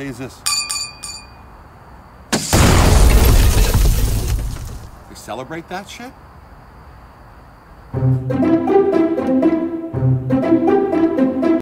day is this? They celebrate that shit?